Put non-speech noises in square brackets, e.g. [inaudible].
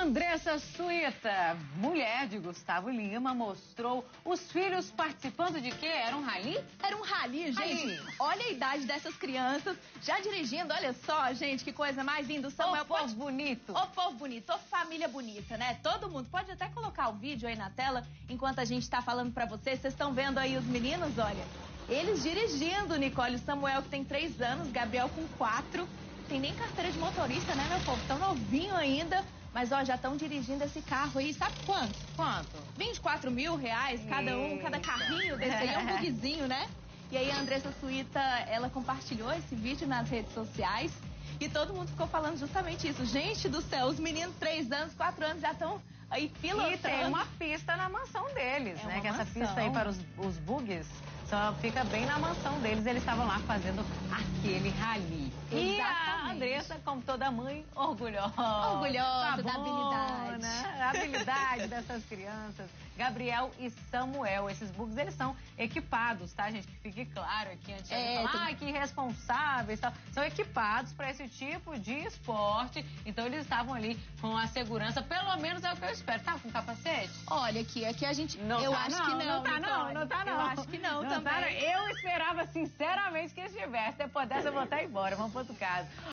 Andressa Suíta, mulher de Gustavo Lima, mostrou os filhos participando de quê? Era um rally? Era um rally, gente. Rally. Olha a idade dessas crianças já dirigindo. Olha só, gente, que coisa mais linda. O Samuel Ô, povo pode... bonito. Ô, povo bonito, ô, família bonita, né? Todo mundo. Pode até colocar o vídeo aí na tela enquanto a gente tá falando pra vocês. Vocês estão vendo aí os meninos, olha. Eles dirigindo, Nicole. O Samuel, que tem três anos, Gabriel com quatro. Tem nem carteira de motorista, né, meu povo? Tão novinho ainda. Mas, ó, já estão dirigindo esse carro aí, sabe quanto? Quanto? 24 mil reais cada um, cada carrinho desse aí é um [laughs] bugzinho, né? E aí a Andressa Suíta, ela compartilhou esse vídeo nas redes sociais e todo mundo ficou falando justamente isso. Gente do céu, os meninos, 3 anos, 4 anos, já estão aí pilotando. E tem uma pista na mansão deles, É né? Que essa mansão. pista aí para os, os bugs só fica bem na mansão deles. Eles estavam lá fazendo aquele rally. E a Exatamente. Andressa, como toda mãe, orgulhosa. Orgulhosa da Babona, habilidade. A habilidade dessas crianças. Gabriel e Samuel. Esses bugs, eles são equipados, tá, gente? Que fique claro aqui antes de É, alguém falar, ai, que irresponsáveis e tal. São equipados para esse tipo de esporte. Então eles estavam ali com a segurança, pelo menos é o que eu espero. Tá com capacete? Olha aqui, aqui a gente. Não eu tá, acho não, que não. Não tá, não, não tá, não. Eu acho que não, tá, também. não. Eu esperava, sinceramente, que estivesse. Depois dessa, eu vou até embora. Vamos para outro caso.